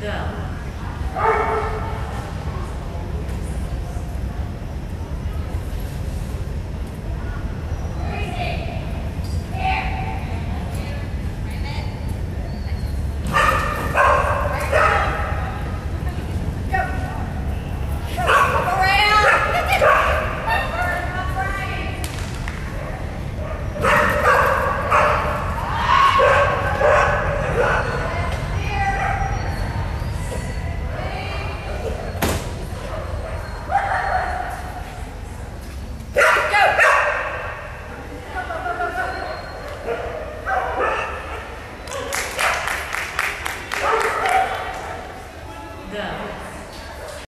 go. go.